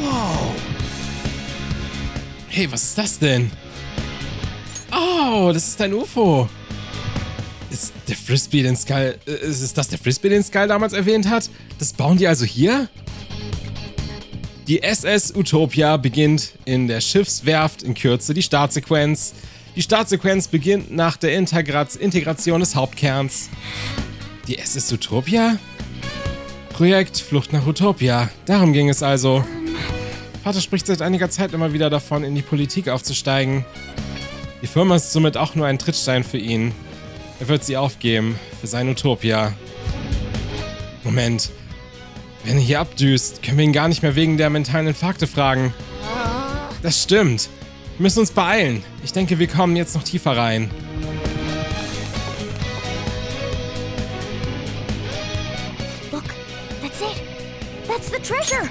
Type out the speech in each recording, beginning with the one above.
Wow. Hey, was ist das denn? Oh, das ist ein UFO. Ist der Frisbee, den Skull... Äh, ist das der Frisbee, den Skull damals erwähnt hat? Das bauen die also hier? Die SS Utopia beginnt in der Schiffswerft in Kürze die Startsequenz. Die Startsequenz beginnt nach der Integra Integration des Hauptkerns. Die SS Utopia? Projekt Flucht nach Utopia. Darum ging es also. Vater spricht seit einiger Zeit immer wieder davon, in die Politik aufzusteigen. Die Firma ist somit auch nur ein Trittstein für ihn. Er wird sie aufgeben für sein Utopia. Moment. Wenn er hier abdüst, können wir ihn gar nicht mehr wegen der mentalen Infarkte fragen. Das stimmt. Wir müssen uns beeilen. Ich denke, wir kommen jetzt noch tiefer rein. Look, that's it. That's the treasure.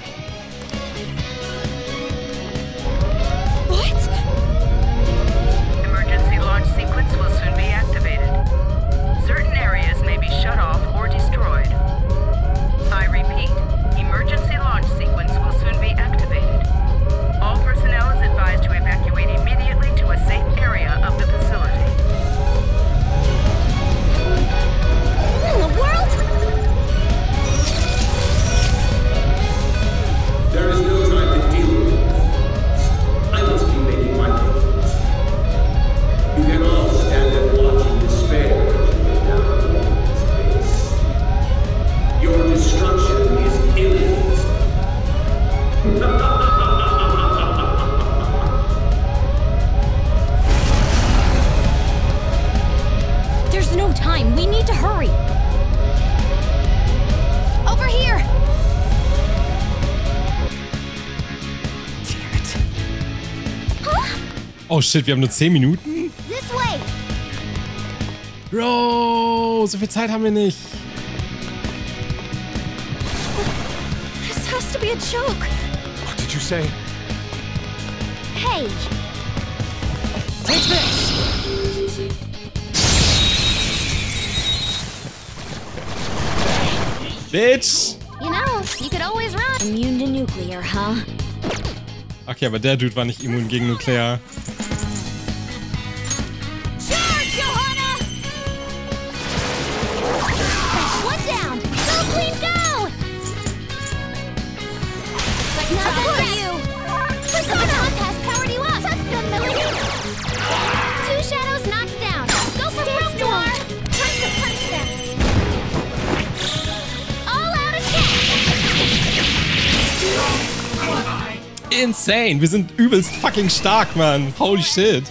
Oh shit, wir haben nur 10 Minuten? This way. Bro, so viel Zeit haben wir nicht. This has to be a joke. What did you say? Hey, Take this! Bitch! you know, you could always run. Immune to nuclear, huh? Okay, aber der Dude war nicht immun gegen Nuklear. Insane! Wir sind übelst fucking stark, Mann. Holy shit.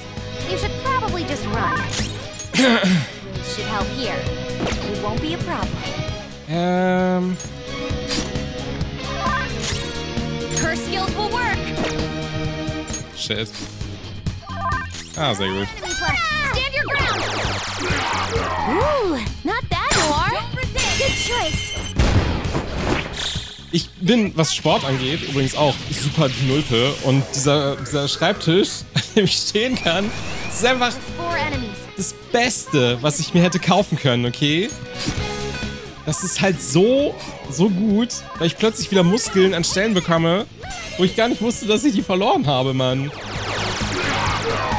You should probably just run. this should help here. It won't be a problem. Ähm. Her skills will work. Shit. Ah, sehr gut. Stand your ground. Ooh, not bad, Noir. Good choice. Ich bin, was Sport angeht, übrigens auch super die Nulpe. Und dieser, dieser Schreibtisch, an dem ich stehen kann, ist einfach das Beste, was ich mir hätte kaufen können, okay? Das ist halt so, so gut, weil ich plötzlich wieder Muskeln an Stellen bekomme, wo ich gar nicht wusste, dass ich die verloren habe, Mann.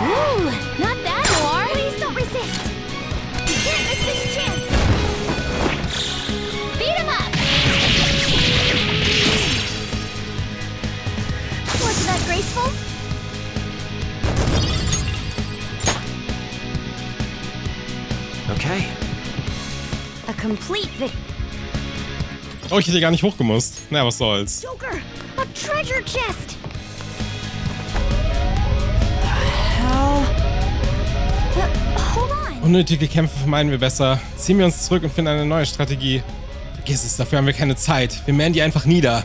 Ooh, Oh, ich hätte gar nicht hochgemusst. Na, was soll's. Joker, a treasure chest. Uh. Unnötige Kämpfe vermeiden wir besser. Ziehen wir uns zurück und finden eine neue Strategie. Vergiss es, dafür haben wir keine Zeit. Wir mähen die einfach nieder.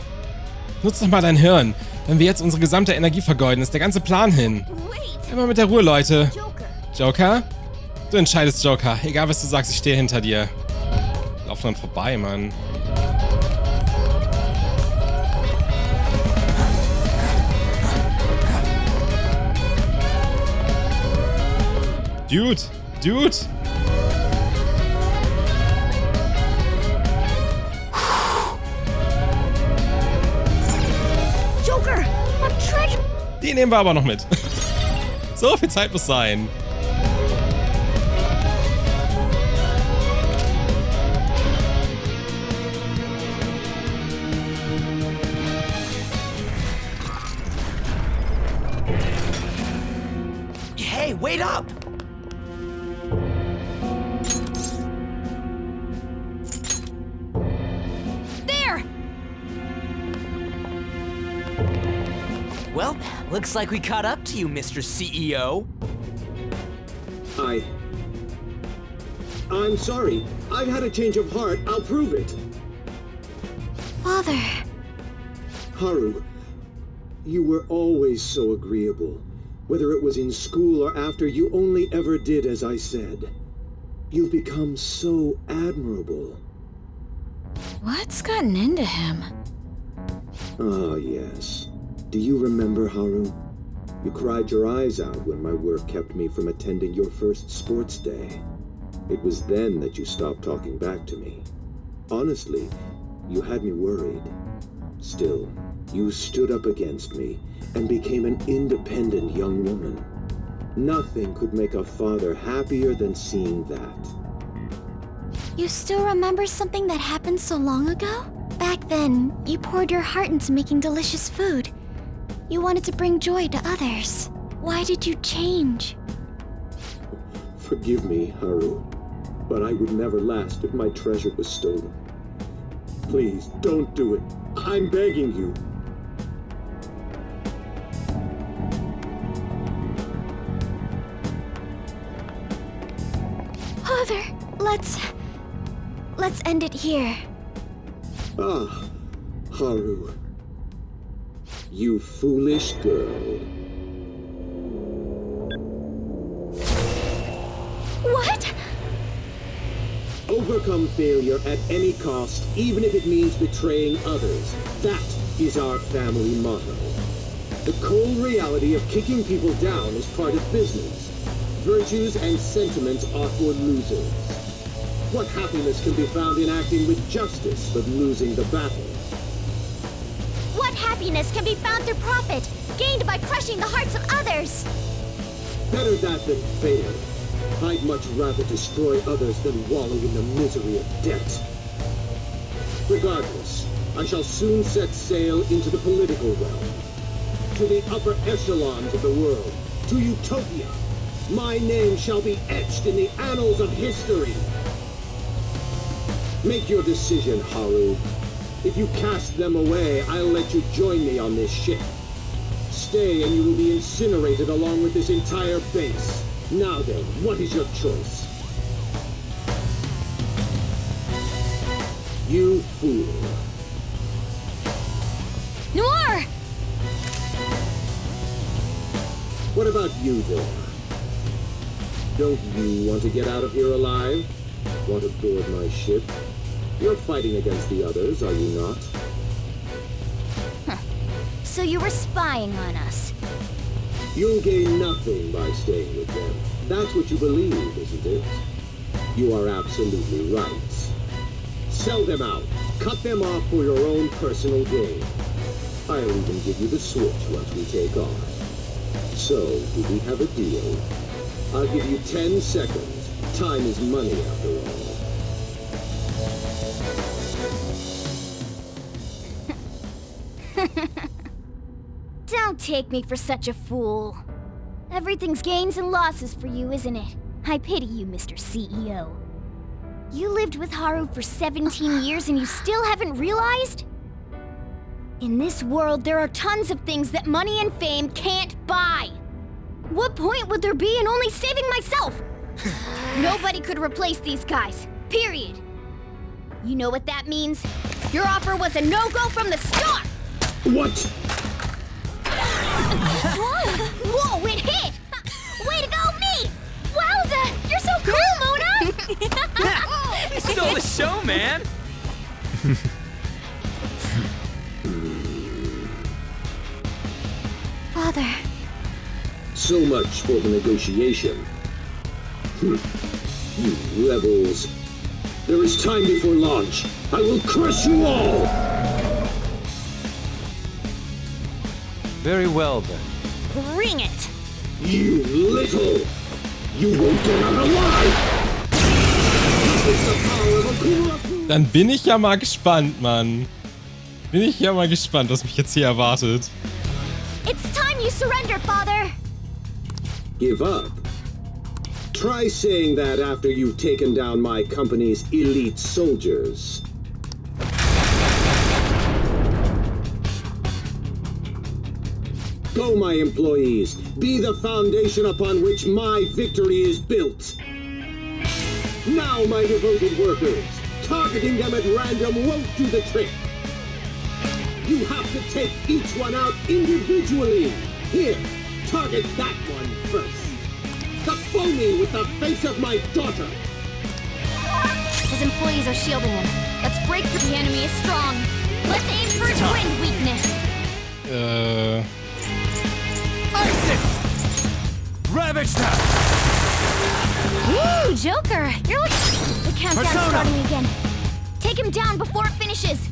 Nutz doch mal dein Hirn. Wenn wir jetzt unsere gesamte Energie vergeuden, ist der ganze Plan hin. Immer mit der Ruhe, Leute. Joker? Du entscheidest, Joker. Egal, was du sagst, ich stehe hinter dir. Dran vorbei, Mann. Dude! Dude! Joker, Die nehmen wir aber noch mit. So viel Zeit muss sein. Hey, wait up! There! Well, looks like we caught up to you, Mr. CEO. I. I'm sorry. I've had a change of heart. I'll prove it. Father. Haru, you were always so agreeable. Whether it was in school or after, you only ever did as I said. You've become so admirable. What's gotten into him? Ah, yes. Do you remember, Haru? You cried your eyes out when my work kept me from attending your first sports day. It was then that you stopped talking back to me. Honestly, you had me worried. Still, you stood up against me and became an independent young woman. Nothing could make a father happier than seeing that. You still remember something that happened so long ago? Back then, you poured your heart into making delicious food. You wanted to bring joy to others. Why did you change? Forgive me, Haru, but I would never last if my treasure was stolen. Please, don't do it. I'm begging you. Let's. Let's end it here. Ah, Haru. You foolish girl. What? Overcome failure at any cost, even if it means betraying others. That is our family motto. The cold reality of kicking people down is part of business. Virtues and sentiments are for losers. What happiness can be found in acting with justice but losing the battle? What happiness can be found through profit, gained by crushing the hearts of others? Better that than fail. I'd much rather destroy others than wallow in the misery of debt. Regardless, I shall soon set sail into the political realm. To the upper echelons of the world. To Utopia. My name shall be etched in the annals of history. Make your decision, Haru. If you cast them away, I'll let you join me on this ship. Stay and you will be incinerated along with this entire base. Now then, what is your choice? You fool. Noir! What about you, Dora? Don't you want to get out of here alive? Want to board my ship? You're fighting against the others, are you not? So you were spying on us. You'll gain nothing by staying with them. That's what you believe, isn't it? You are absolutely right. Sell them out. Cut them off for your own personal gain. I'll even give you the switch once we take off. So, do we have a deal? I'll give you 10 seconds. Time is money, after all. Don't take me for such a fool. Everything's gains and losses for you, isn't it? I pity you, Mr. CEO. You lived with Haru for 17 years and you still haven't realized? In this world, there are tons of things that money and fame can't buy. What point would there be in only saving myself? Nobody could replace these guys, period. You know what that means? Your offer was a no-go from the start! What? Whoa! Whoa, it hit! Way to go, me! Wowza! You're so cool, Mona! Still the show, man! Father, So much for the negotiation. Hmm. You rebels. There is time before launch. I will crush you all! Very well then. Bring it! You little! You won't get out alive! This is the power of Akuma Dann bin ich ja mal gespannt, Mann. Bin ich ja mal gespannt, was mich jetzt hier erwartet. It's time you surrender, Father! Give up? Try saying that after you've taken down my company's elite soldiers. Go, my employees. Be the foundation upon which my victory is built. Now, my devoted workers, targeting them at random won't do the trick. You have to take each one out individually. Here, target that one first. The phony with the face of my daughter. His employees are shielding him. Let's break through. The enemy is strong. Let's aim for his wind weakness. Uh. Isis! Ravage them! Woo, Joker! You're like the countdown's Persona! starting again. Take him down before it finishes.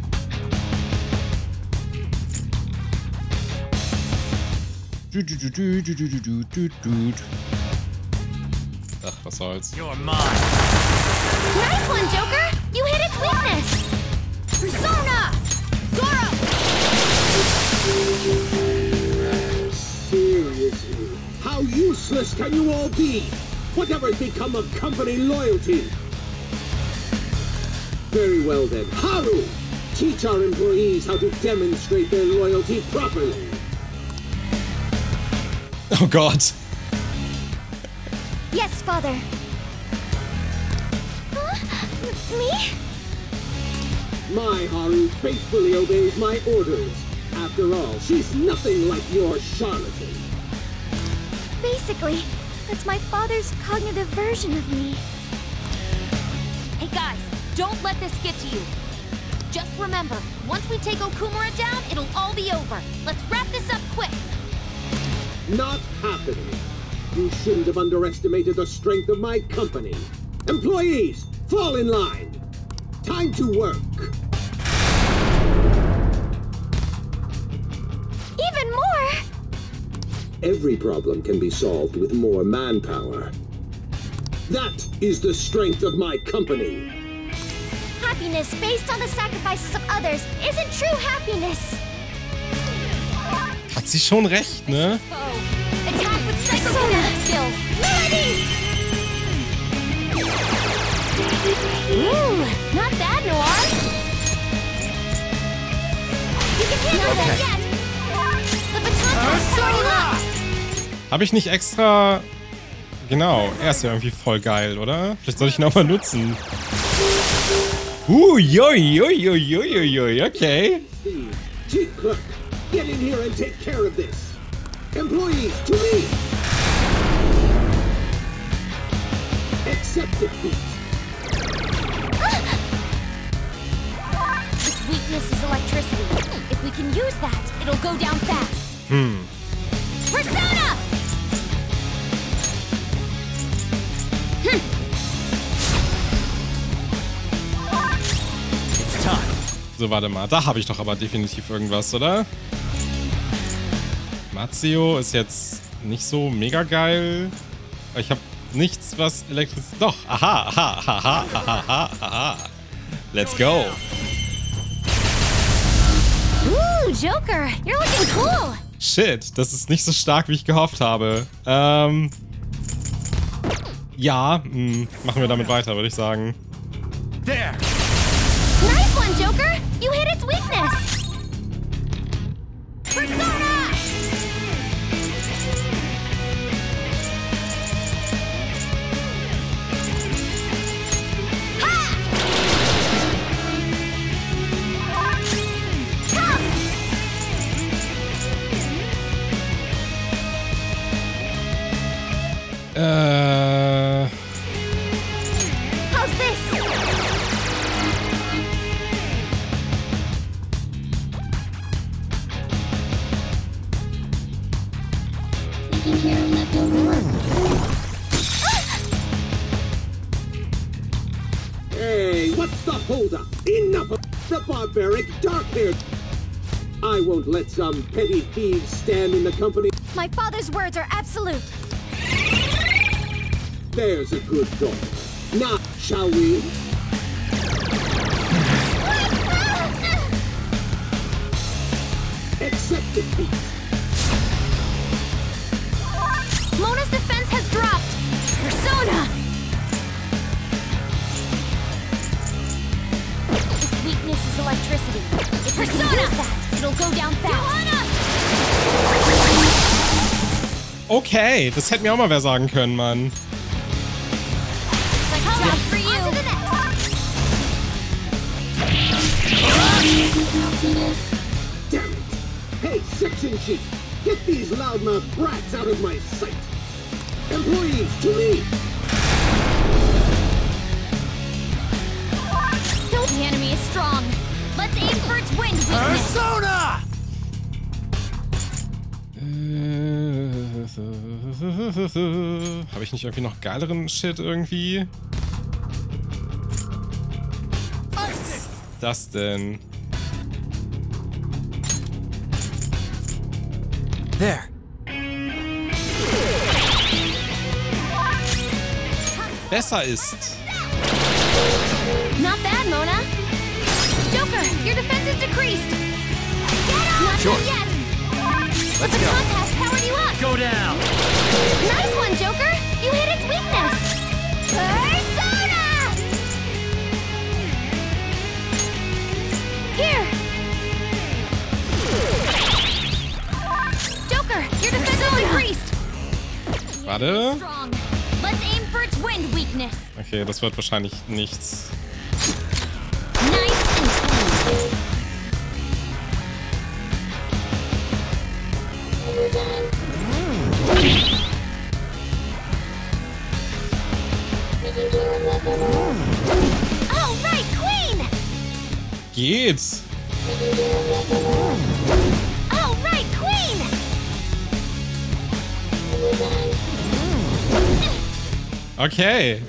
Du, du, du, du, du, du, du, du, du, du. Ach, was soll's. You're mine. Nice one, Joker! You hit its weakness. Persona! Zoro! Seriously, how useless can you all be? Whatever's become of company loyalty? Very well then, Haru! Teach our employees how to demonstrate their loyalty properly. Oh Gott. Yes, Father. Huh? M- Me? My Haru faithfully obeys my orders. After all, she's nothing like your charlatan. Basically, that's my father's cognitive version of me. Hey guys, don't let this get to you. Just remember, once we take Okumura down, it'll all be over. Let's wrap this up quick. Not happening. You shouldn't have underestimated the strength of my company. Employees, fall in line. Time to work. Even more! Every problem can be solved with more manpower. That is the strength of my company. Happiness based on the sacrifices of others isn't true happiness. Hat sie schon recht, ne? Oh. Psychokinetic skills. Ready! Ooh, not bad, Noir. You can handle that yet. The baton. Habe ich nicht extra... Genau, er ist ja irgendwie voll geil, oder? Vielleicht soll ich ihn auch mal nutzen. Uh, joi, joi, joi, joi, joi, okay. Chief Clerk, get in here and take care of this. Employees, to me. Accept defeat. Its weakness is electricity. If we can use that, it'll go down fast. Hmm. Persona! It's time. So, warte mal. Da habe ich doch aber definitiv irgendwas, oder? Mazio ist jetzt nicht so mega geil. Ich habe nichts, was elektrisch... Doch, aha, aha, aha, aha, aha, aha. Let's go. Ooh, Joker, you're looking cool. Shit, das ist nicht so stark, wie ich gehofft habe. Ähm... Ja, mh, machen wir damit weiter, würde ich sagen. There! Nice one, Joker. You hit its weakness. Let some petty thieves stand in the company My father's words are absolute. There's a good goal. Now, shall we? Accept defeat. Okay, das hätte mir auch mal wer sagen können, Mann. Get these loudmouth brats out of my sight! Employees, to me! Habe ich nicht irgendwie noch geileren Shit irgendwie? Was ist das denn? There. Besser ist. Not bad, Mona. Joker, your defense is decreased. Get! Not Sure. yet. Let's go. Go down! Nice one, Joker. You hit its weakness. Persona! Here. Joker, your defense is decreased. Warte. Strong. Let's aim for its wind weakness. Okay, das wird wahrscheinlich nichts. Geht's. All right, Queen! Okay.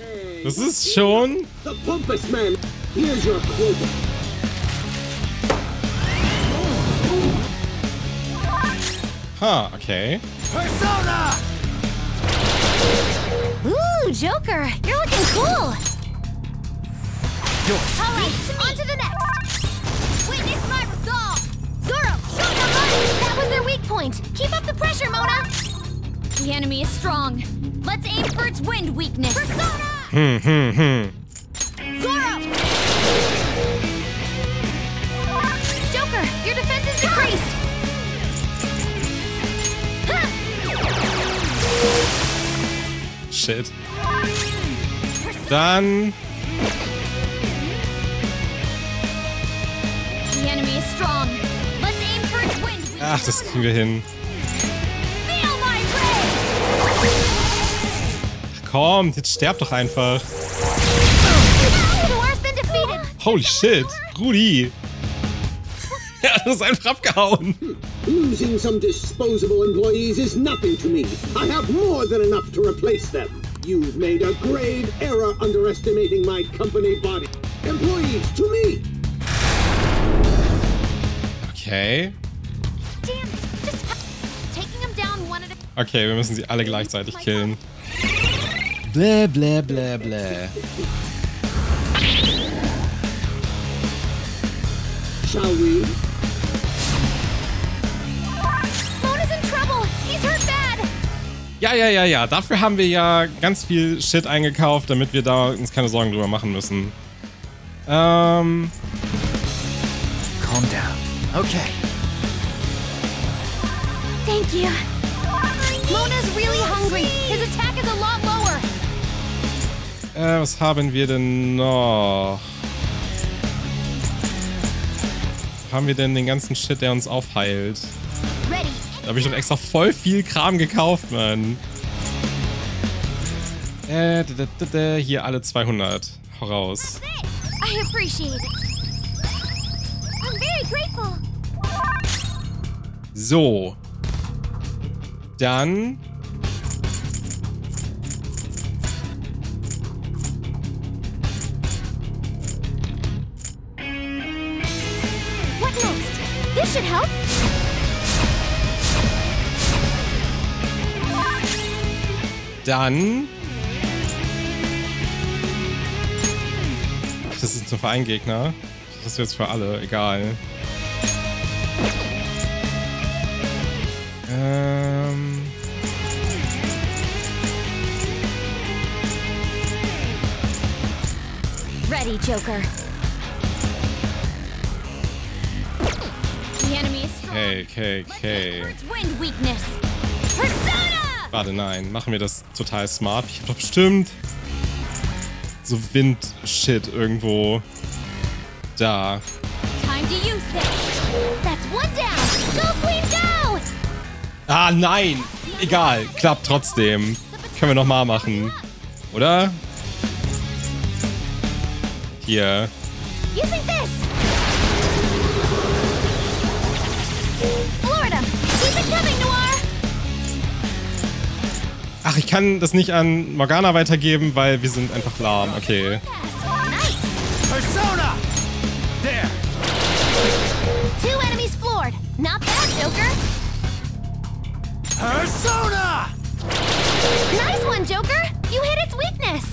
Das ist schon. The pompous man! Here's your quota. Ha, okay. Persona! Ooh, Joker, you're looking cool. All right, on to the next. Witness my resolve. Zoro, show them money. That was their weak point. Keep up the pressure, Mona. The enemy is strong. Let's aim for its wind weakness. Persona! Hm, hm, hm. Zoro! Joker, your defense is decreased. Shit. Dann. Ach, das kriegen wir hin. Kommt, jetzt sterb doch einfach. Holy shit. Rudi. Er hat uns einfach abgehauen. Losing some disposable employees is nothing to me. I have more than enough to replace them. You've made a grave error underestimating my company body. Employees, to me! Okay. Okay, wir müssen sie alle gleichzeitig killen. Blä, blä, blä, blä. Shall we? Mona's in trouble. He's hurt bad. Ja, ja, ja, ja. Dafür haben wir ja ganz viel Shit eingekauft, damit wir da uns keine Sorgen drüber machen müssen. Ähm. Calm down. Okay. Thank you. Mona's really hungry. His attack is a lot lower. Äh, was haben wir denn noch? Haben wir denn den ganzen Shit, der uns aufheilt? Da habe ich doch extra voll viel Kram gekauft, Mann. Äh, da, da, da, da, hier alle 200. Hau raus. I appreciate it. I'm very grateful. So. Dann. What next? This should help. Dann. Das ist nur für einen Gegner. Das ist jetzt für alle, egal. Joker. Okay, okay, okay. Warte, nein. Machen wir das total smart. Ich hab doch bestimmt so Wind-Shit irgendwo da. Time to use this. That's one down. Go, Queen, go! Ah, nein! Egal, klappt trotzdem. Können wir nochmal machen. Oder? Hier. Using this. Florida, keep it coming, Noir. Ach, ich kann das nicht an Morgana weitergeben, weil wir sind einfach lahm. Okay. Persona! There! Two enemies floored. Not bad, Joker. Persona! Nice one, Joker. You hit its weakness.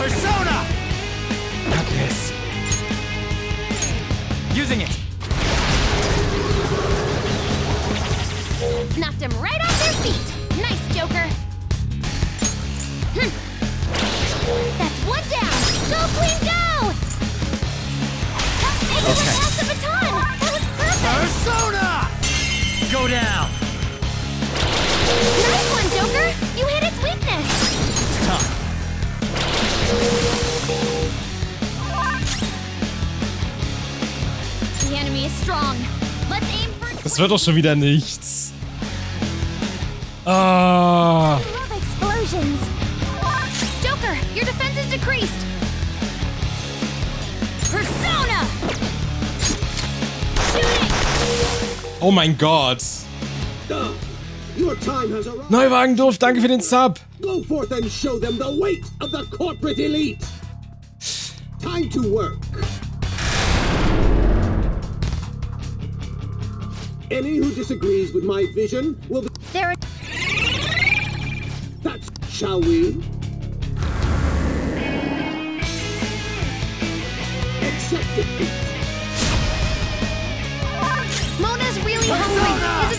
Persona! Not this. Using it. Knocked him right off their feet. Nice, Joker. Hm. That's one down. Go, Queen, go! Hey, Okay. pass the baton. That was perfect. Persona! Go down. Das wird doch schon wieder nichts. Ah. I love explosions. Joker, your defense is decreased. Persona! Shooting! Oh mein Gott. Arrived. Neuwagenduft, danke für den Sub. Go forth and show them the weight of the corporate elite. Time to work. Any who disagrees with my vision will be. There. That's. Shall we? Accept defeat. Mona's really hungry.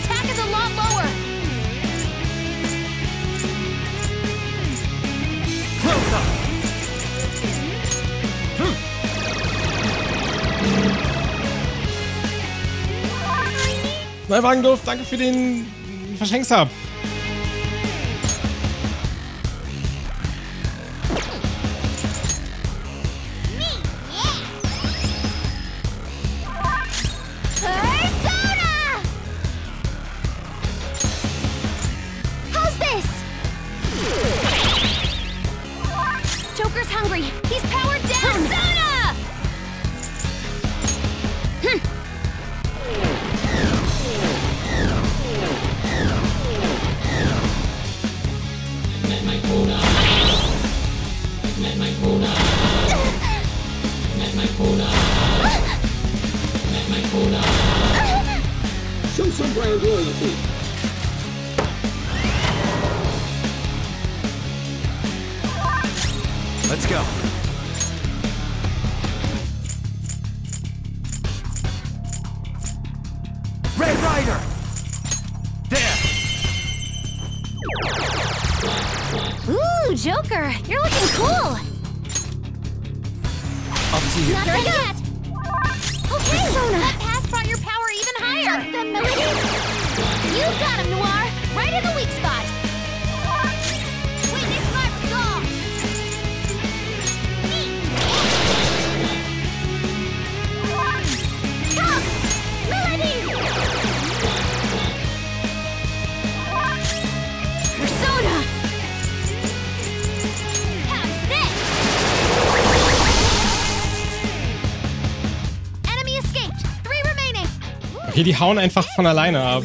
Neuwagenduft, danke für den Verschenksub. To you. Not done yet. Okay, Persona. That pass brought your power even higher. The melody. You got him, Noir. Right in the weak spot. Okay, die hauen einfach von alleine ab.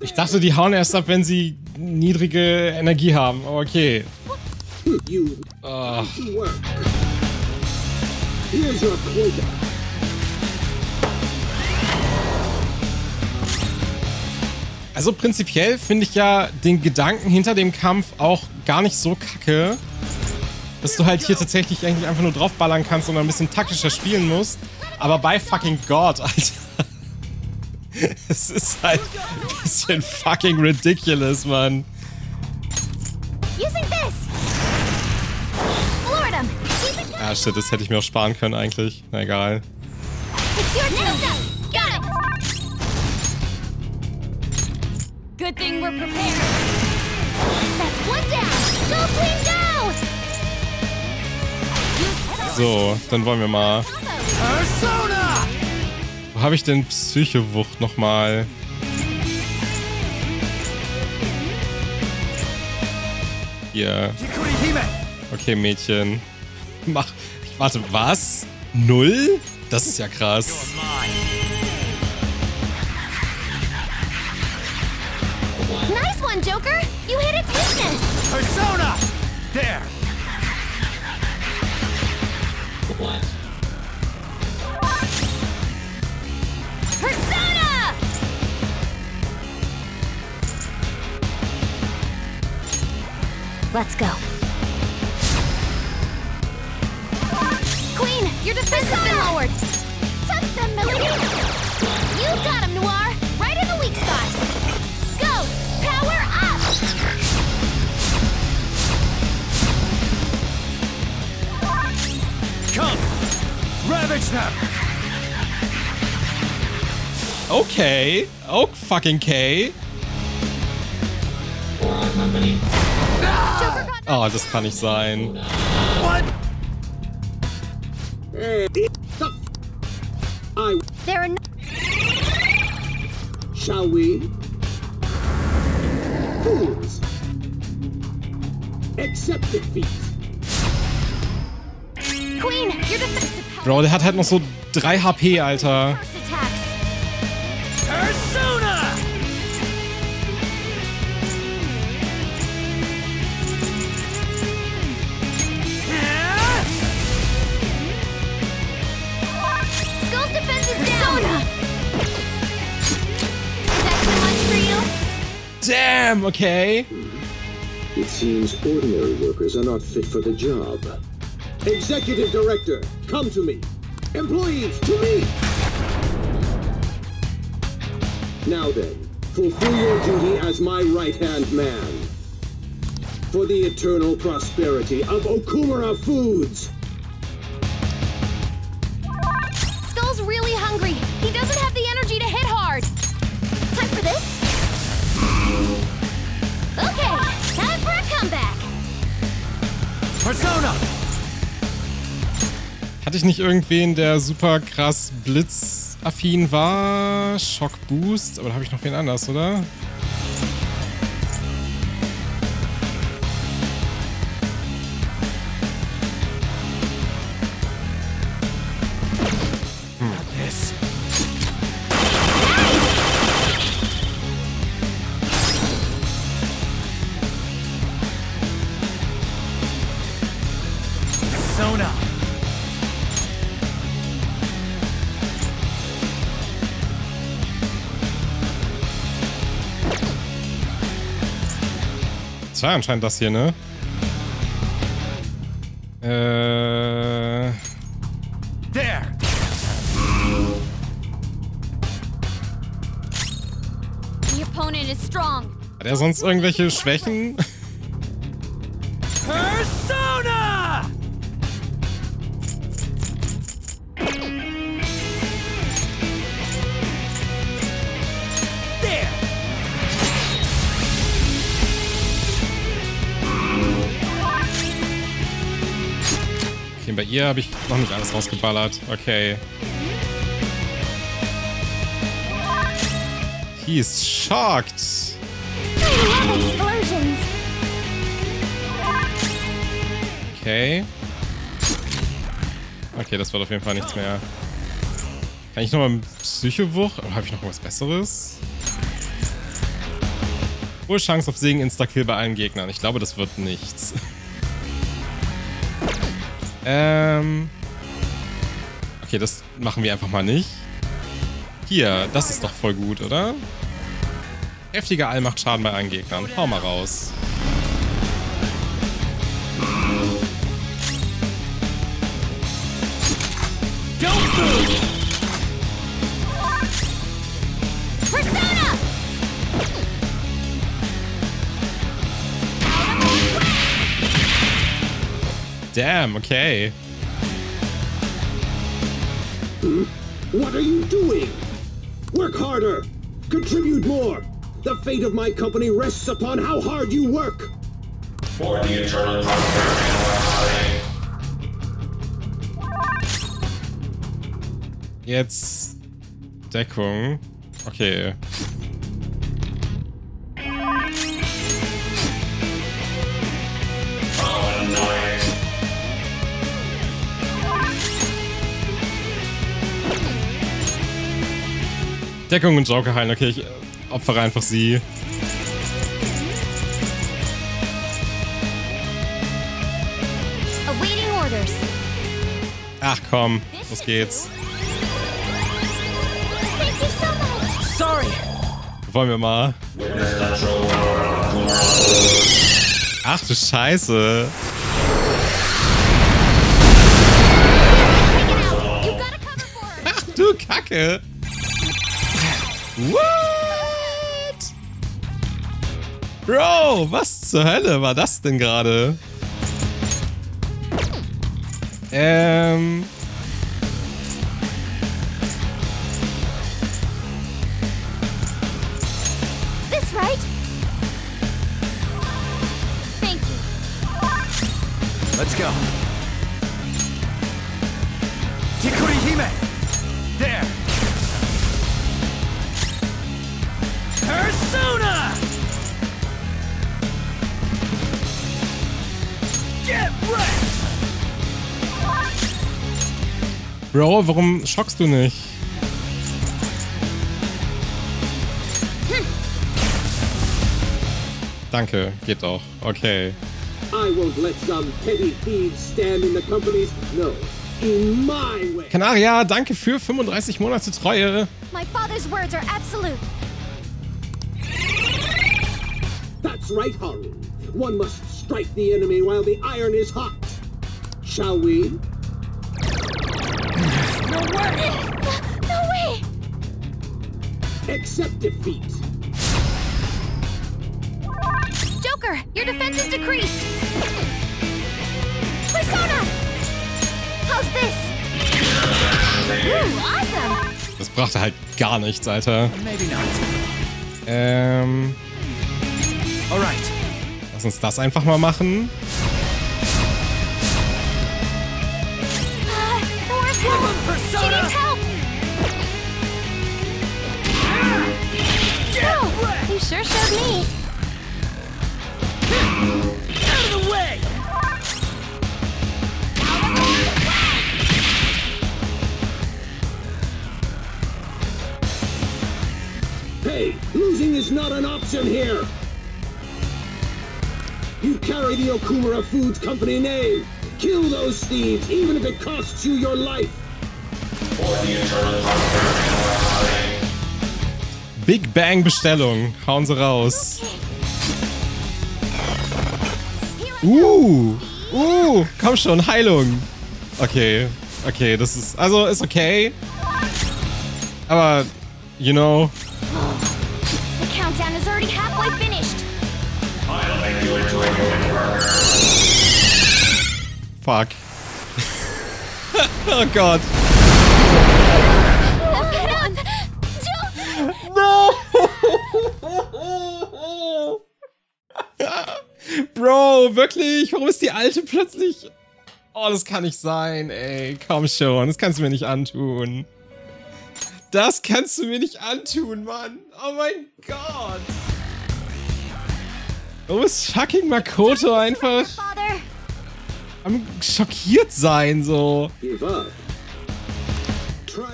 Ich dachte, die hauen erst ab, wenn sie niedrige Energie haben. Okay. Quota. Also prinzipiell finde ich ja den Gedanken hinter dem Kampf auch gar nicht so kacke. Dass du halt hier tatsächlich eigentlich einfach nur draufballern kannst und ein bisschen taktischer spielen musst. Aber bei fucking God, Alter. Es ist halt ein bisschen fucking ridiculous, Mann. Ah, shit, das hätte ich mir auch sparen können eigentlich. Na egal. Good thing we're prepared. That's one down. Go Queen, So, dann wollen wir mal. Persona! Wo habe ich denn Psychowucht nochmal? Hier. Okay, Mädchen. Mach. Warte, was? Null? Das ist ja krass. Nice one, Joker. You hit its weakness. Persona! There! Persona! Let's go. Queen, your defense has been lowered. Tuck them, Milady. You got Ravage them! Okay. Oh, fucking K. Ah! Oh, das kann nicht sein. What? I there are shall we? Fools! Accept defeat. Bro, der hat halt noch so 3 HP, Alter. Damn, okay. It seems ordinary workers are not fit for the job. Executive Director, come to me. Employees, to me! Now then, fulfill your duty as my right-hand man. For the eternal prosperity of Okumura Foods! Hatte ich nicht irgendwen, der super krass blitzaffin war? Shock Boost? Aber da habe ich noch wen anders, oder? Das war anscheinend das hier, ne? Äh. There! The opponent is strong. Hat er sonst irgendwelche Schwächen? Ihr habe ich noch nicht alles rausgeballert. Okay. He's shocked. I love explosions. Okay. Okay, das wird auf jeden Fall nichts mehr. Kann ich nochmal Psychowuch? Oder habe ich noch was Besseres? Hohe Chance auf Segen Insta-Kill bei allen Gegnern. Ich glaube, das wird nichts. Ähm. Okay, das machen wir einfach mal nicht. Hier, das ist doch voll gut, oder? Heftiger All macht Schaden bei allen Gegnern. Hau mal raus. Persona! Damn, okay. What are you doing? Work harder! Contribute more! The fate of my company rests upon how hard you work! For the eternal prosperity of our body. Jetzt Deckung. Okay. Deckung und Joker heilen. Okay, ich äh, opfere einfach sie. Ach komm, los geht's. Sorry. Wollen wir mal. Ach du Scheiße. Ach du Kacke. What? Bro, was zur Hölle war das denn gerade? Ähm. Bro, warum schockst du nicht? Danke, geht doch. Okay. I won't let some petty thieves stand in the company's, no, in my way! Kanaria, danke für 35 Monate Treue. My father's words are absolute. That's right, Haru. One must strike the enemy while the iron is hot. Shall we? No way! Accept defeat. Joker, your defense is decreased. Persona! How's this? Ooh, awesome! Das brachte halt gar nichts, Alter. Maybe not. Ähm, All right. lass uns das einfach mal machen. Sure showed me. Out of the way. Hey, losing is not an option here! You carry the Okumura Foods Company name! Kill those thieves, even if it costs you your life! For the eternal Big Bang Bestellung. Hauen sie raus. Uh, uh, komm schon, Heilung. Okay, okay, das ist, also ist okay. Aber, you know, The countdown is already halfway finished. I'll make you into a human burger. fuck. oh Gott. Bro, wirklich? Warum ist die alte plötzlich... Oh, das kann nicht sein, ey. Komm schon, das kannst du mir nicht antun. Das kannst du mir nicht antun, Mann. Oh mein Gott. Warum ist fucking Makoto einfach... Am schockiert sein, so.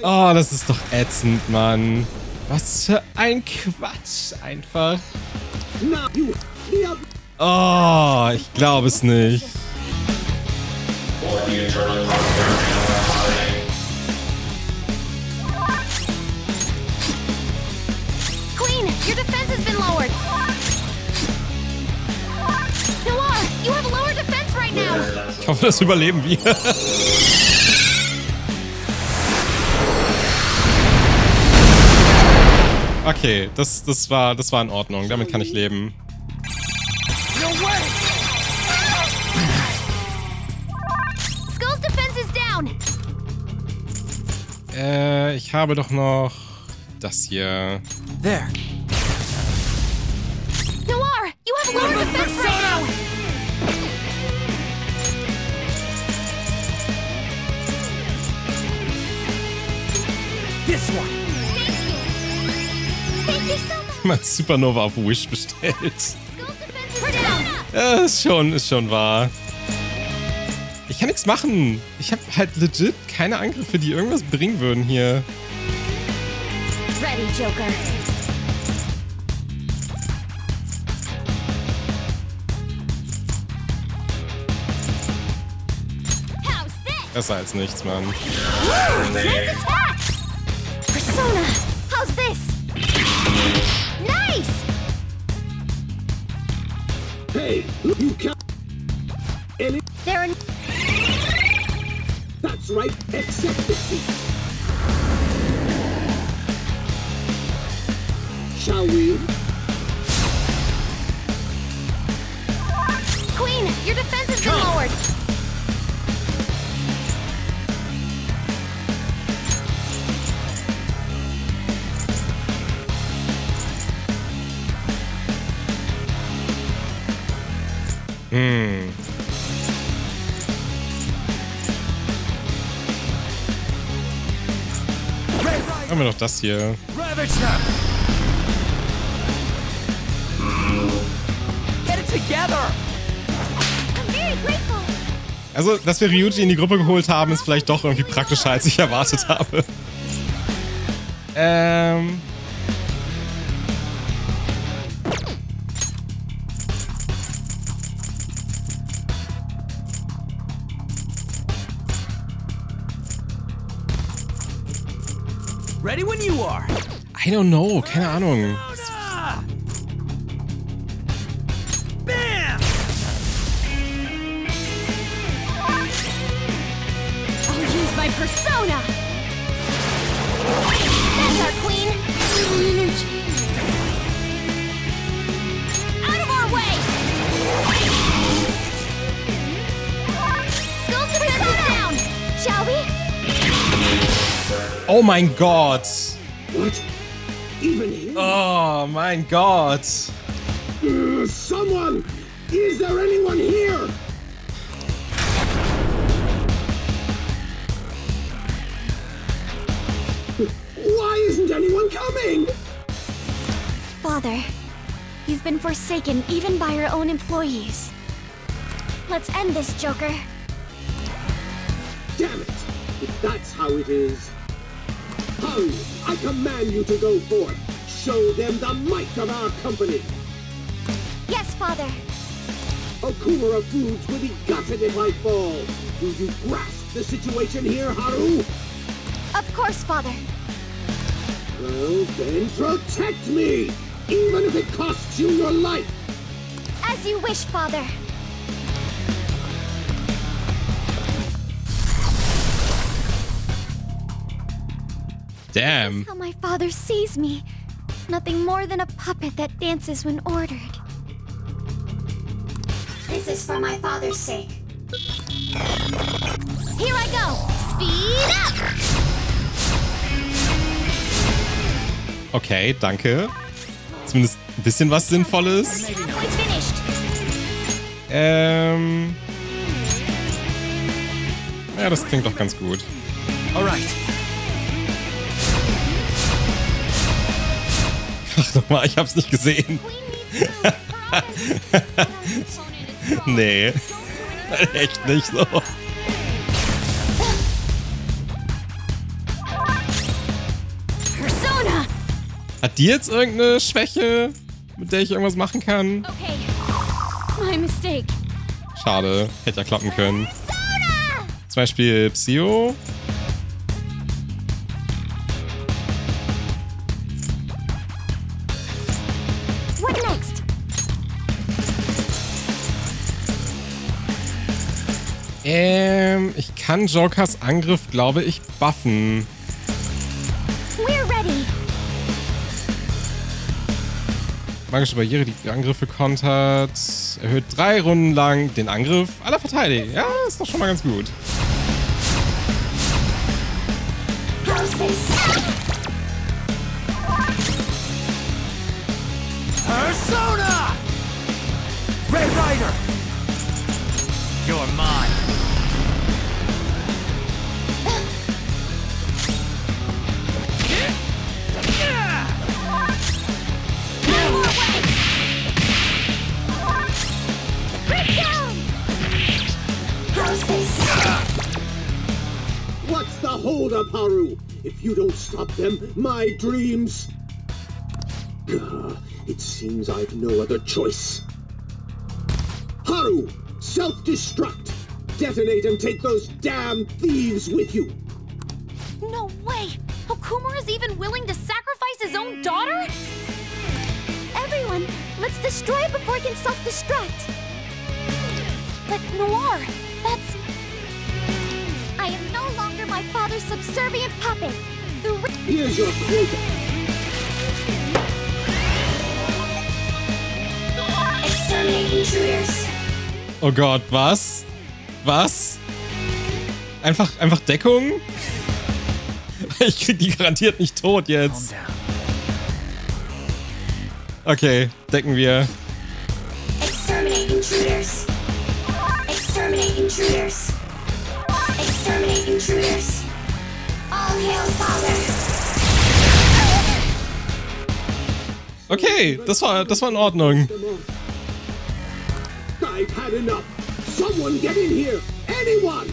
Oh, das ist doch ätzend, Mann. Was für ein Quatsch einfach. Oh, ich glaube es nicht. For the Eternal Prosperity Queen, your defense has been lowered. Noir, you have lower defense right now. Ich hoffe, das überleben wir. Okay, das, das, war, das war in Ordnung. Damit kann ich leben. Äh, ich habe doch noch das hier. There. Noir, you have lower defense right now. This one! Thank you so much. Mal Supernova auf Wish bestellt. Ja, ist schon, ist schon wahr. Ich kann nichts machen. Ich habe halt legit keine Angriffe, die irgendwas bringen würden hier. Ready, Joker. Besser als nichts, Mann. Nice attack! Persona, how's this? Nice! Hey, you can't. There are that's right. Accept defeat. Shall we? Wir doch das hier. Ravage them! Get it together! I'm very grateful. Also, dass wir Ryuji in die Gruppe geholt haben, ist vielleicht doch irgendwie praktischer, als ich erwartet habe. Ähm. I don't know, keine Ahnung. Ah! Bam! I'll use my persona. That's our queen. Out of our way! Skull's defense is down. Shall we? Oh mein Gott. What? Even here? Oh mein Gott. Uh, someone! Is there anyone here? Why isn't anyone coming? Father, you've been forsaken even by your own employees. Let's end this, Joker. Damn it! If that's how it is. Hung, I command you to go forth. Show them the might of our company. Yes, Father. Okumura Foods will be gutted if I fall. Do you grasp the situation here, Haru? Of course, Father. Well, then protect me! Even if it costs you your life! As you wish, Father. Damn. How my father sees me. Nothing more than a puppet that dances when ordered. This is for my father's sake. Here I go! Speed up! Okay, danke. Zumindest ein bisschen was Sinnvolles. Halfway finished. Ähm. Ja, das klingt doch ganz gut. Alright, Ach nochmal, ich hab's nicht gesehen. Nee. Echt nicht so. Hat die jetzt irgendeine Schwäche, mit der ich irgendwas machen kann? Schade, hätte ja klappen können. Zum Beispiel Psio. Ähm, ich kann Jokers Angriff, glaube ich, buffen. Magische Barriere, die Angriffe kontert. Erhöht drei Runden lang den Angriff aller Verteidiger. Ja, ist doch schon mal ganz gut. Stop them, my dreams. It seems I've no other choice. Haru, self-destruct. Detonate and take those damn thieves with you. No way! Okumura is even willing to sacrifice his own daughter? Everyone, let's destroy it before it can self-destruct. But Noir, that's... I am no longer my father's subservient puppet. Here's your quota. Exterminate intruders. Oh Gott, was? Was? Einfach, einfach Deckung? Ich krieg die garantiert nicht tot jetzt. Okay, decken wir. Exterminate intruders. Exterminate intruders. Exterminate intruders. All hail father. Okay, das war, das war in Ordnung. Them. I've had enough. Someone get in here. Anyone!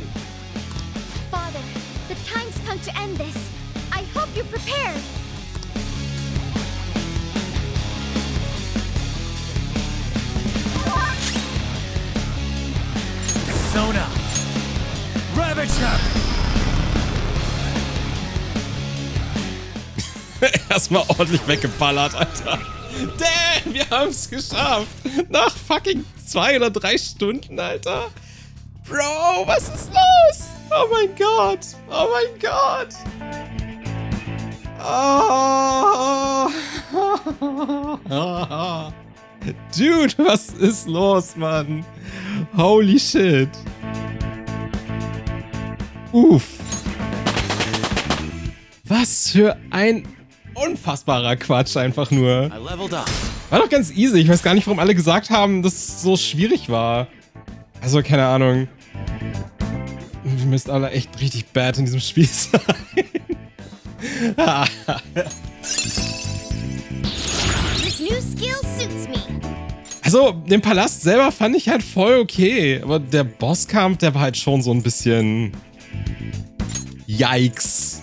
Father, the time's come to end this. I hope you're prepared. Persona! Ravager! Erstmal ordentlich weggeballert, Alter. Damn, wir haben es geschafft. Nach fucking zwei oder drei Stunden, Alter. Bro, was ist los? Oh mein Gott. Oh mein Gott. Oh. Dude, was ist los, Mann? Holy shit. Uff. Was für ein unfassbarer Quatsch einfach nur. War doch ganz easy. Ich weiß gar nicht, warum alle gesagt haben, dass es so schwierig war. Also, keine Ahnung. Wir müsst alle echt richtig bad in diesem Spiel sein. Also, den Palast selber fand ich halt voll okay. Aber der Bosskampf, der war halt schon so ein bisschen. Yikes.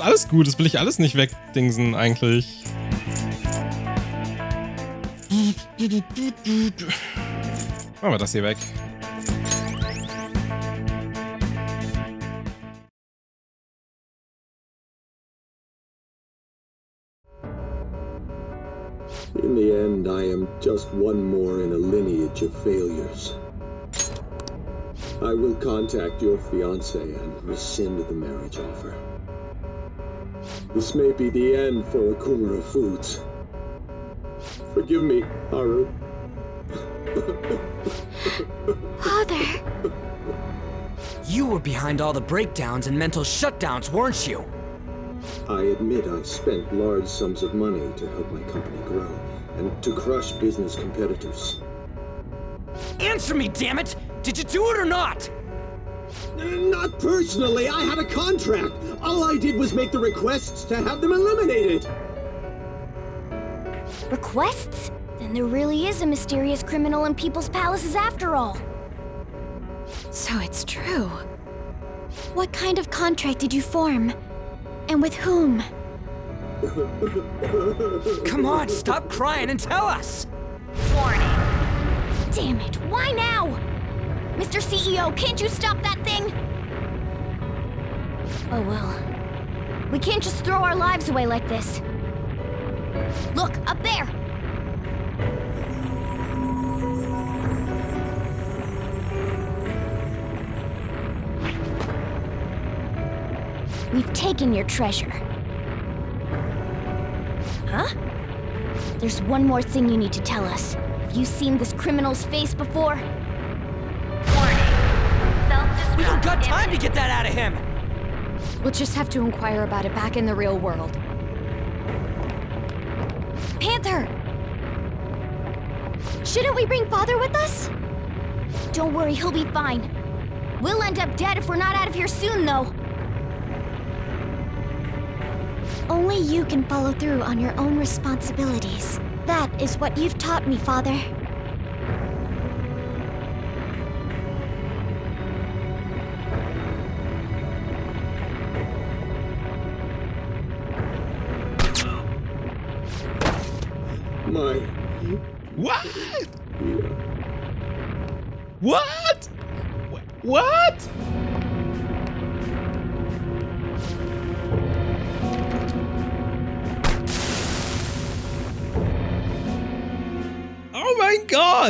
Ist alles gut, das will ich alles nicht wegdingsen eigentlich. Machen wir das hier weg. In the end, I am just one more in a lineage of failures. I will contact your fiance and rescind the marriage offer. This may be the end for Akumura Foods. Forgive me, Haru. Father, You were behind all the breakdowns and mental shutdowns, weren't you? I admit I spent large sums of money to help my company grow. and to crush business competitors. Answer me, damn it! Did you do it or not? Not personally, I had a contract. All I did was make the requests to have them eliminated. Requests? Then there really is a mysterious criminal in people's palaces after all. So it's true. What kind of contract did you form? And with whom? Come on, stop crying and tell us! Warning. Damn it, why now? Mr. CEO, can't you stop that thing? Oh well. We can't just throw our lives away like this. Look, up there! We've taken your treasure. Huh? There's one more thing you need to tell us. Have you seen this criminal's face before? We don't got time to get that out of him! We'll just have to inquire about it back in the real world. Panther! Shouldn't we bring Father with us? Don't worry, he'll be fine. We'll end up dead if we're not out of here soon, though. Only you can follow through on your own responsibilities. That is what you've taught me, Father.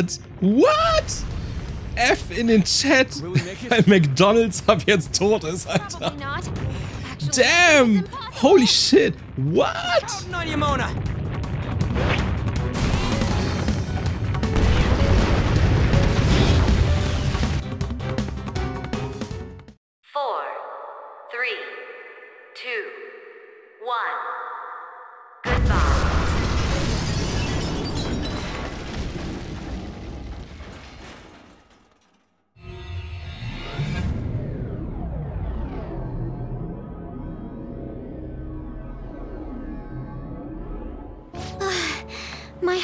Gott! What? F in den Chat, weil McDonalds ab jetzt tot ist, Alter. Damn! Holy shit! What?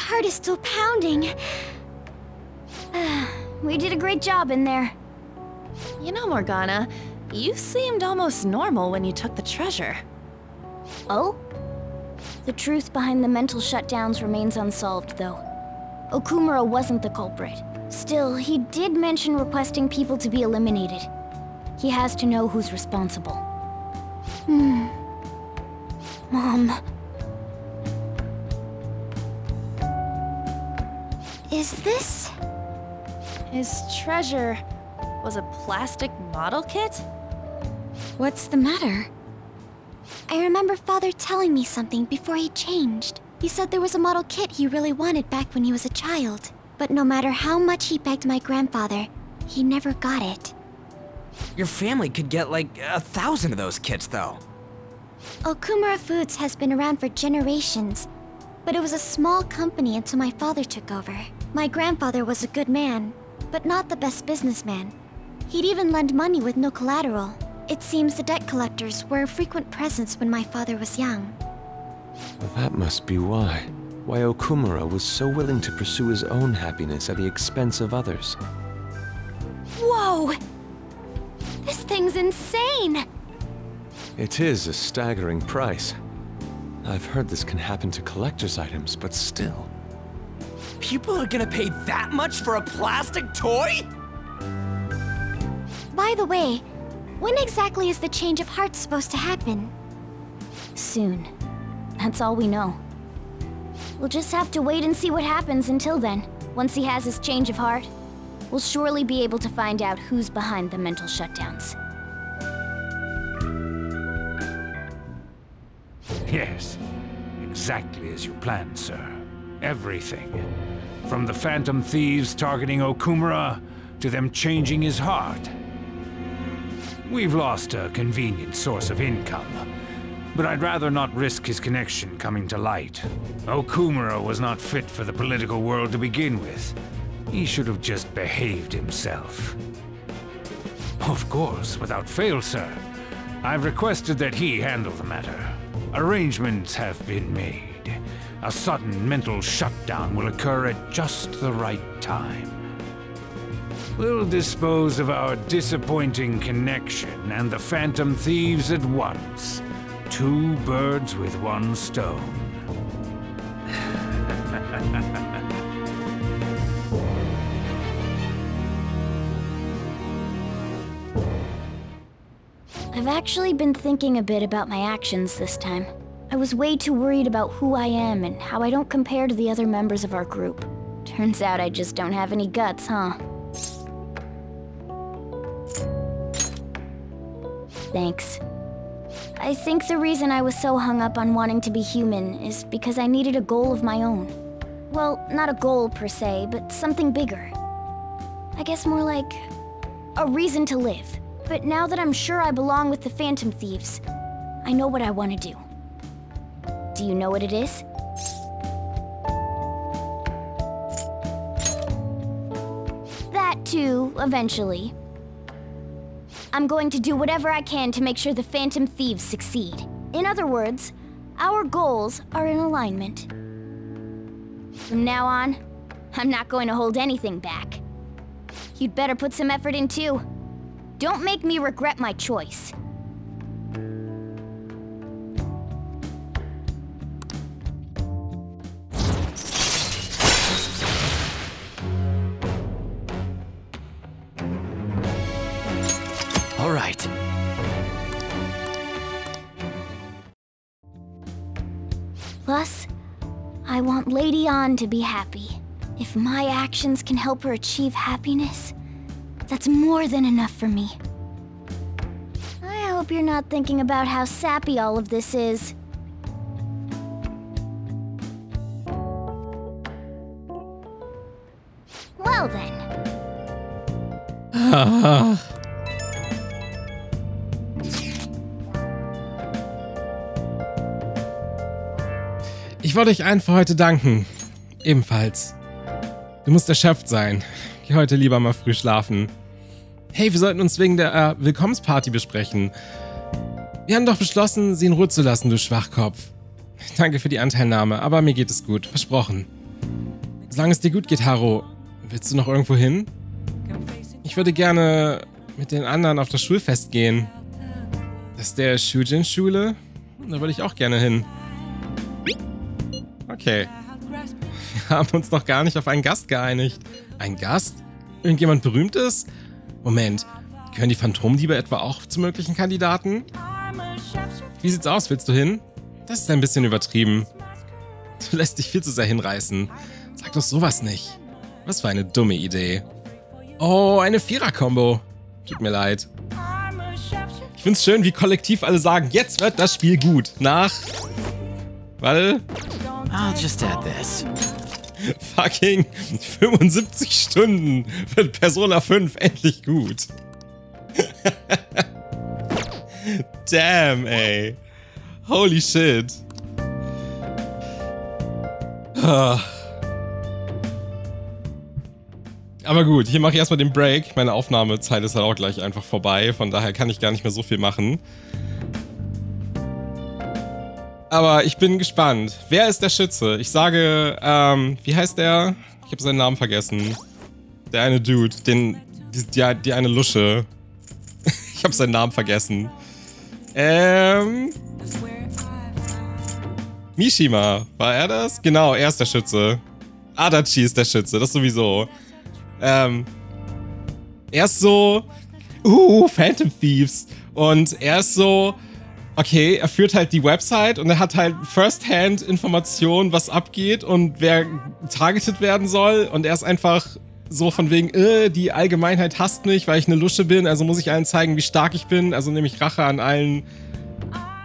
Heart is still pounding. We did a great job in there. You know, Morgana, you seemed almost normal when you took the treasure. Oh? The truth behind the mental shutdowns remains unsolved, though. Okumura wasn't the culprit. Still, he did mention requesting people to be eliminated. He has to know who's responsible. Hmm. Mom. Is this? His treasure was a plastic model kit? What's the matter? I remember Father telling me something before he changed. He said there was a model kit he really wanted back when he was a child. But no matter how much he begged my grandfather, he never got it. Your family could get like a thousand of those kits, though. Okumura Foods has been around for generations, but it was a small company until my father took over. My grandfather was a good man, but not the best businessman. He'd even lend money with no collateral. It seems the debt collectors were a frequent presence when my father was young. Well, That must be why. Why Okumura was so willing to pursue his own happiness at the expense of others. Whoa! This thing's insane! It is a staggering price. I've heard this can happen to collector's items, but still. People are gonna pay that much for a plastic toy? By the way, when exactly is the change of heart supposed to happen? Soon. That's all we know. We'll just have to wait and see what happens until then. Once he has his change of heart, we'll surely be able to find out who's behind the mental shutdowns. Yes, exactly as you planned, sir. Everything. From the Phantom Thieves targeting Okumura, to them changing his heart. We've lost a convenient source of income, but I'd rather not risk his connection coming to light. Okumura was not fit for the political world to begin with. He should have just behaved himself. Of course, without fail, sir. I've requested that he handle the matter. Arrangements have been made. A sudden mental shutdown will occur at just the right time. We'll dispose of our disappointing connection and the Phantom Thieves at once. Two birds with one stone. I've actually been thinking a bit about my actions this time. I was way too worried about who I am and how I don't compare to the other members of our group. Turns out I just don't have any guts, huh? Thanks. I think the reason I was so hung up on wanting to be human is because I needed a goal of my own. Well, not a goal per se, but something bigger. I guess more like a reason to live. But now that I'm sure I belong with the Phantom Thieves, I know what I want to do. Do you know what it is? That too, eventually. I'm going to do whatever I can to make sure the Phantom Thieves succeed. In other words, our goals are in alignment. From now on, I'm not going to hold anything back. You'd better put some effort in too. Don't make me regret my choice. On to be happy. If my actions can help her achieve happiness, that's more than enough for me. I hope you're not thinking about how sappy all of this is. Well then. Ich wollte euch für heute danken. Ebenfalls. Du musst erschöpft sein. Geh heute lieber mal früh schlafen. Hey, wir sollten uns wegen der äh, Willkommensparty besprechen. Wir haben doch beschlossen, sie in Ruhe zu lassen, du Schwachkopf. Danke für die Anteilnahme, aber mir geht es gut. Versprochen. Solange es dir gut geht, Haro, willst du noch irgendwo hin? Ich würde gerne mit den anderen auf das Schulfest gehen. Das ist der Shujin-Schule? Da würde ich auch gerne hin. Okay. Wir haben uns noch gar nicht auf einen Gast geeinigt. Ein Gast? Irgendjemand Berühmtes? Moment, gehören die Phantomdiebe etwa auch zu möglichen Kandidaten? Wie sieht's aus? Willst du hin? Das ist ein bisschen übertrieben. Du lässt dich viel zu sehr hinreißen. Sag doch sowas nicht. Was für eine dumme Idee. Oh, eine Vierer-Kombo. Tut mir leid. Ich find's schön, wie kollektiv alle sagen, jetzt wird das Spiel gut. Nach... Warte. I'll just add this. Fucking 75 Stunden wird Persona 5 endlich gut. Damn, ey. Holy shit. Ah. Aber gut, hier mache ich erstmal den Break. Meine Aufnahmezeit ist halt auch gleich einfach vorbei. Von daher kann ich gar nicht mehr so viel machen. Aber ich bin gespannt. Wer ist der Schütze? Ich sage, ähm, wie heißt der? Ich habe seinen Namen vergessen. Der eine Dude, den, die, die, die eine Lusche. ich habe seinen Namen vergessen. Ähm... Mishima, war er das? Genau, er ist der Schütze. Adachi ist der Schütze, das sowieso. Ähm, er ist so, uh, Phantom Thieves. Und er ist so, okay, er führt halt die Website und er hat halt First-Hand Informationen, was abgeht und wer targeted werden soll. Und er ist einfach so von wegen, äh, die Allgemeinheit hasst mich, weil ich eine Lusche bin, also muss ich allen zeigen, wie stark ich bin. Also nehme ich Rache an allen,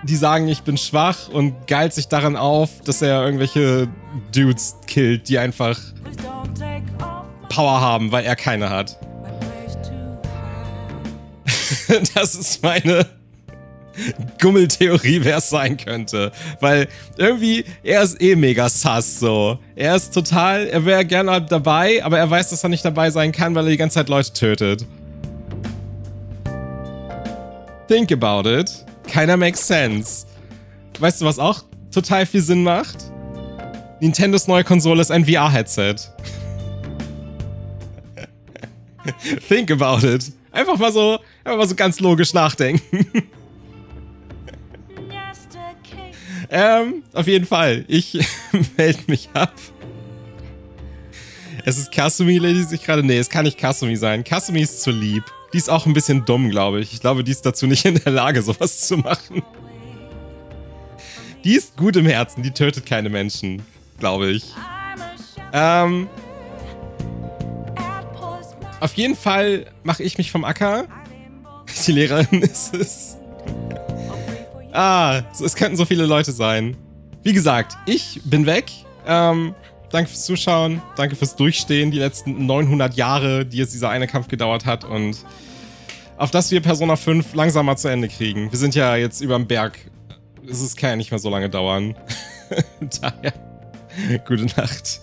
die sagen, ich bin schwach und geilt sich daran auf, dass er irgendwelche Dudes killt, die einfach Power haben, weil er keine hat. das ist meine Gummeltheorie, wer es sein könnte. Weil irgendwie, er ist eh mega sass so. Er ist total, er wäre gerne dabei, aber er weiß, dass er nicht dabei sein kann, weil er die ganze Zeit Leute tötet. Think about it. Keiner makes sense. Weißt du, was auch total viel Sinn macht? Nintendos neue Konsole ist ein VR-Headset. Think about it. Einfach mal so, einfach mal so ganz logisch nachdenken. ähm, auf jeden Fall. Ich melde mich ab. Es ist Kasumi, die sich gerade. Nee, es kann nicht Kasumi sein. Kasumi ist zu lieb. Die ist auch ein bisschen dumm, glaube ich. Ich glaube, die ist dazu nicht in der Lage, sowas zu machen. Die ist gut im Herzen, die tötet keine Menschen, glaube ich. Ähm. Auf jeden Fall mache ich mich vom Acker. Die Lehrerin ist es. Ah, es könnten so viele Leute sein. Wie gesagt, ich bin weg. Ähm, danke fürs Zuschauen. Danke fürs Durchstehen, die letzten 900 Jahre, die jetzt dieser eine Kampf gedauert hat. Und auf dass wir Persona 5 langsam mal zu Ende kriegen. Wir sind ja jetzt über dem Berg. Es kann ja nicht mehr so lange dauern. Daher, gute Nacht.